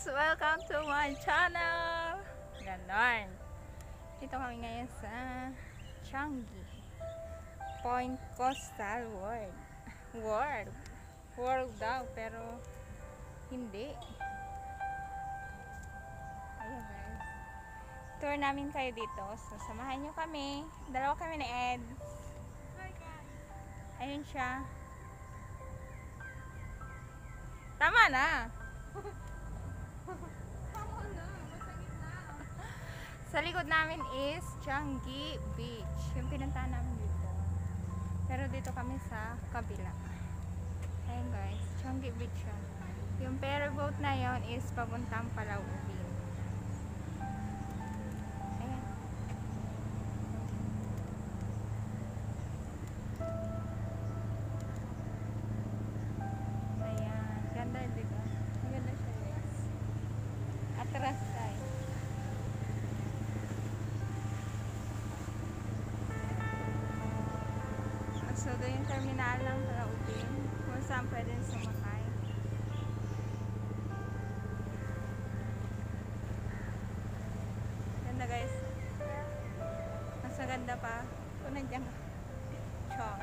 guys! Welcome to my channel! Ganon. Dito kami ngayon sa Changi. Point Coastal World. World. World daw, pero hindi. Ayun guys. Tour namin kayo dito. So, samahan nyo kami. Dalawa kami ni Ed. Ayun siya. Tama na! Sa likod namin is Changi Beach. Yung pinuntahan namin dito. Pero dito kami sa kabila. Ayan guys, Changi Beach siya. Yung ferry boat na yon is papuntang Palau Doon yung terminal ng Palaupin. Kung saan pwede sumakay. Ganda guys. Mas maganda pa kung nandiyan ka. Chong.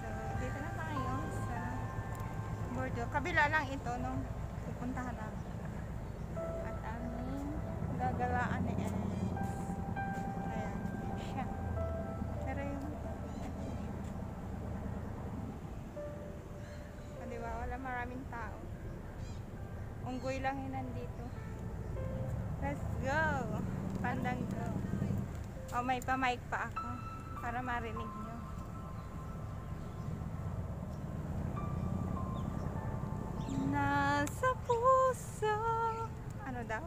So, dito na tayo sa Bordeaux. Kabila lang ito nung pupuntahan namin. At aming gagalaan ni Ernst. Unggoy lang yun nandito. Let's go! Pandang go. O, may pa-mic pa ako. Para marinig nyo. Nasa puso. Ano daw?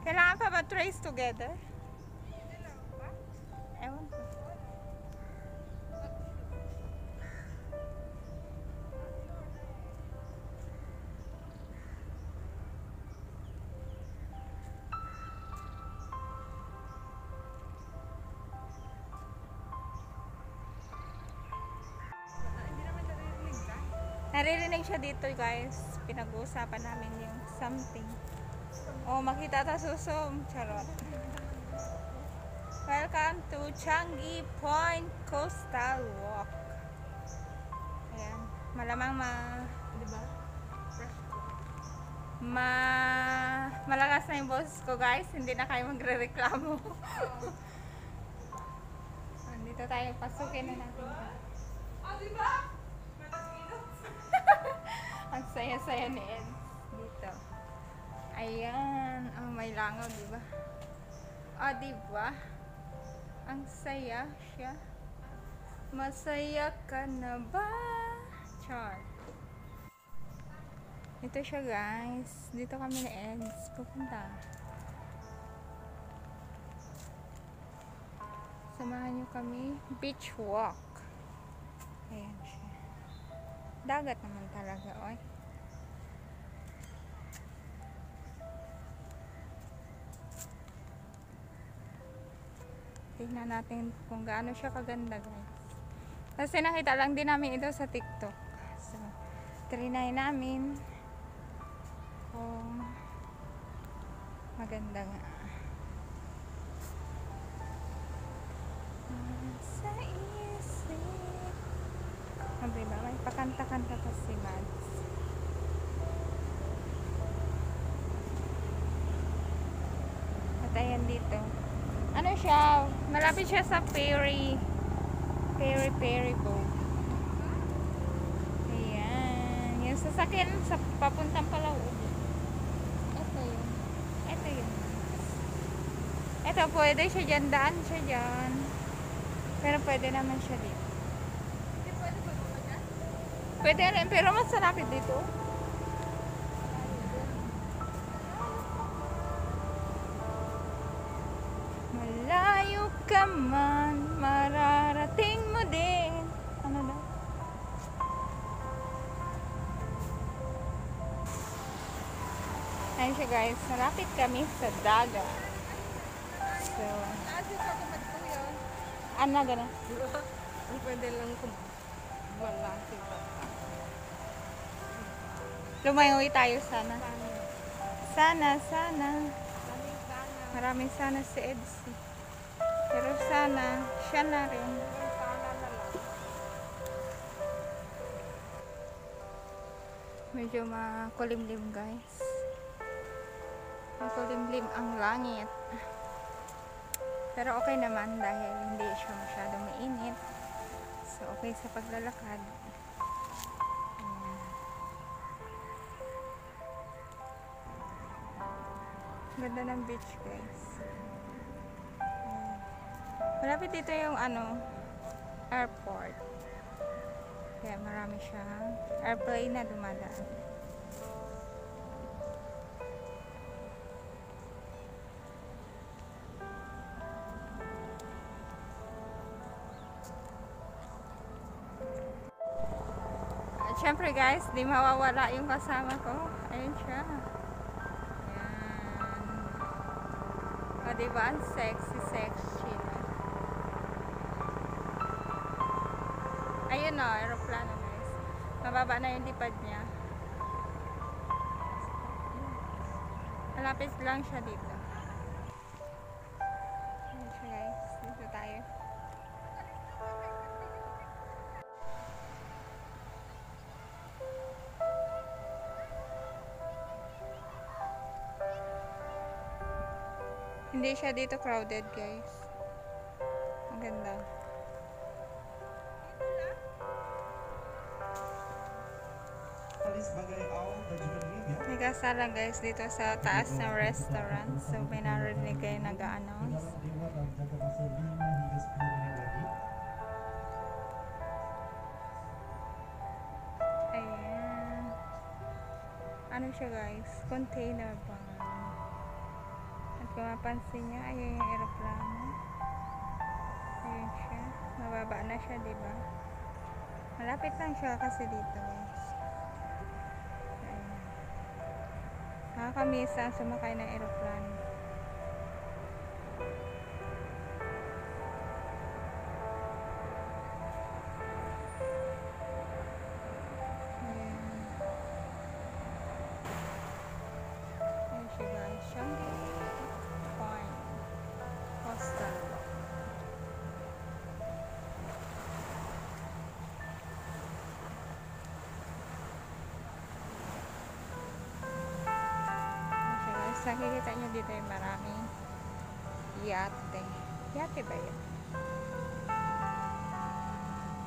Kailangan pa ba trace together? Ewan ko. Naririnig siya dito guys. Pinag-uusapan namin yung something. Oh, makita ta susum. Charot. Welcome to Changi Point Coastal Walk. Ayan. Malamang ma... Di ba? Fresh ko. ma... Malakas na yung boses ko guys. Hindi na kayo magre-reklamo. Dito tayo. Pasukin na natin. Ah, di ba? Ang saya-saya ni Ed dito. Ayan. Oh, may langaw, di ba? Oh, di ba? Ang saya siya. Masaya ka na ba? Char. Ito siya, guys. Dito kami ni Ed. Pupunta. Samahan niyo kami. Beach walk. Ayan. Dagat naman talaga, oy. Tignan natin kung gaano siya kaganda, guys. Kasi nakita lang din namin ito sa TikTok. So, trinay namin. Kung maganda nga. Siya? Malapit siya sa ferry. Ferry, ferry boat. Ayan. Yung sasakyan sa papuntang Palau. Ito yun. Ito yun. Ito, pwede siya dyan. Daan siya dyan. Pero pwede naman siya dito. Pwede rin, pero mas malapit dito. Siya guys, malapit kami sa dagat. So, ano gana? Ang pwede lang kung wala. Lumayoy tayo sana. Sana. Sana. Maraming sana. Si Edsy. Pero sana, siya na rin. Medyo makulimlim guys. Makulimlim ang langit. Pero okay naman dahil hindi siya masyadong mainit. So okay sa paglalakad. Ganda ng beach guys. Malapit dito yung ano, airport. Kaya marami siyang airplane na dumadaan. At syempre guys, di mawawala yung kasama ko. Ayun siya. Ayan. O diba? Ang sexy, sexy na. Ayun o, aeroplano guys. Mababa na yung lipad niya. Malapit lang siya dito. Ayun siya guys. Dito tayo. Hindi siya dito crowded guys. Ang ganda. May kasalang guys dito sa taas ng restaurant. So may narinig kayo nag-announce. Dalam dewa dan jaga masa 5 hingga 10 menit lagi. Ayan. Ano siya guys? Container ba? Kung mapansin nyo, ayun yung aeroplano. Ayun siya. Mababa na siya, ba? Malapit lang siya kasi dito guys. Ayan. Nakakamisa ang sumakay ng aeroplano. Nakikita nyo dito yung maraming yate. Yate ba yun?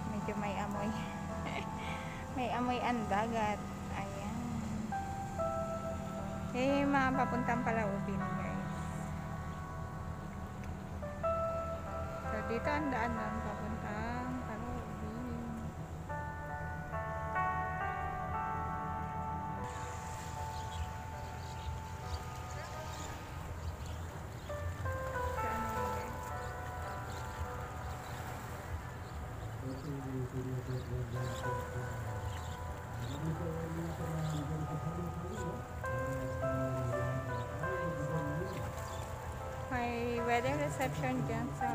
Medyo may amoy. may amoy ang dagat. Ayan. Eh, yung mga papuntang Palaubin, guys. So, dito ang daan ng May wedding reception dyan sa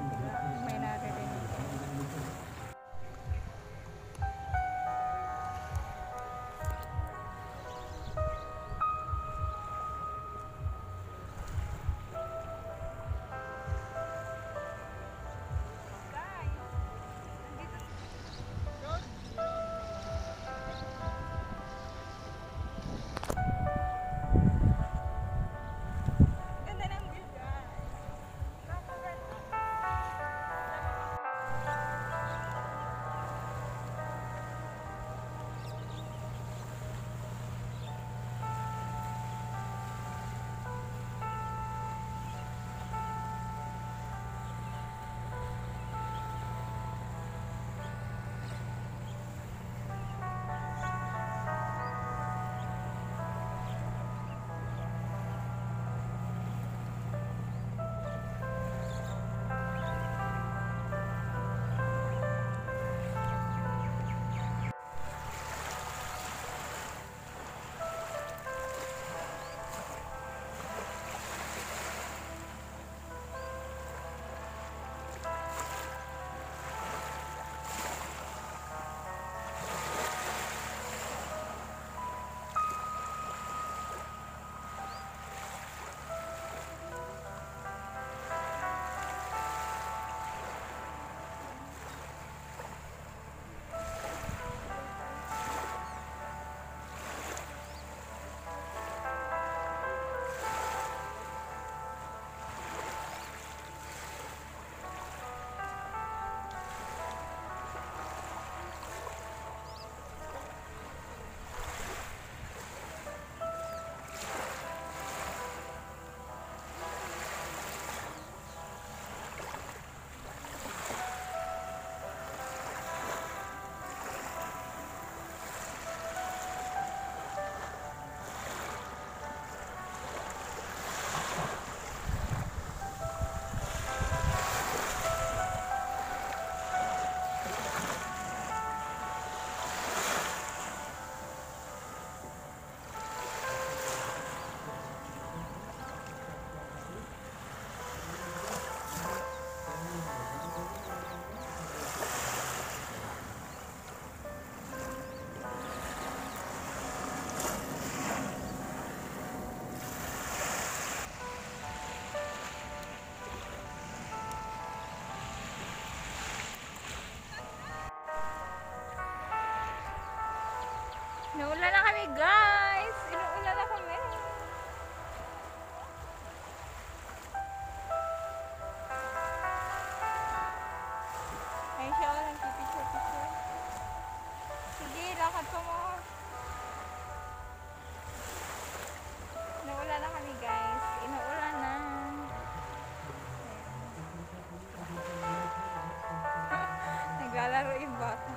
Yung bata.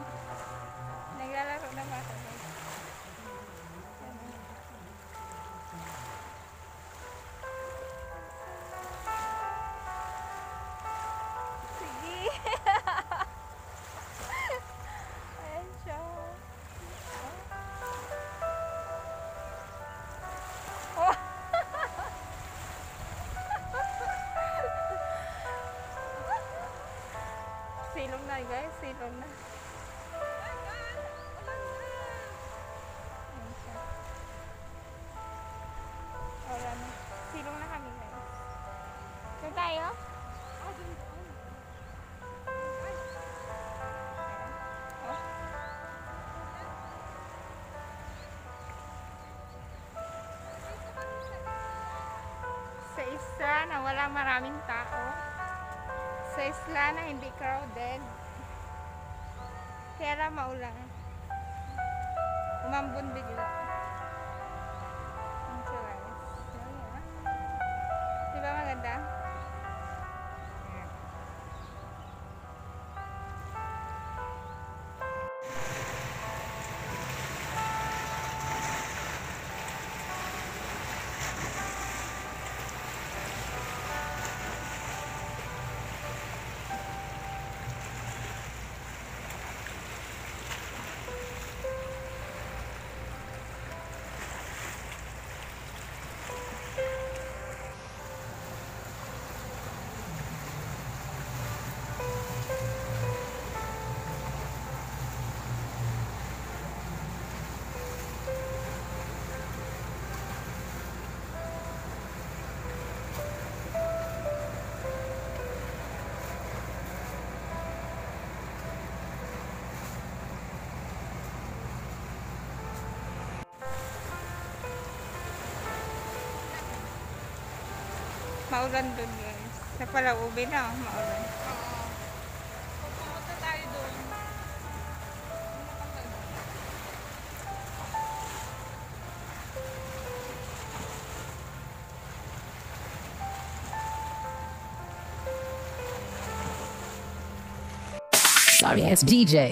Guys, silong na. Wala na. Silong na kami guys. Saan tayo? Oh. Sa isla na walang maraming tao. Sa isla na hindi crowded. Kaya lang maulan. Umambon bigla. Maulan dun guys. Sa Palaube na, oh, maulan. Oo. Pupunta tayo doon. Sorry ass DJ.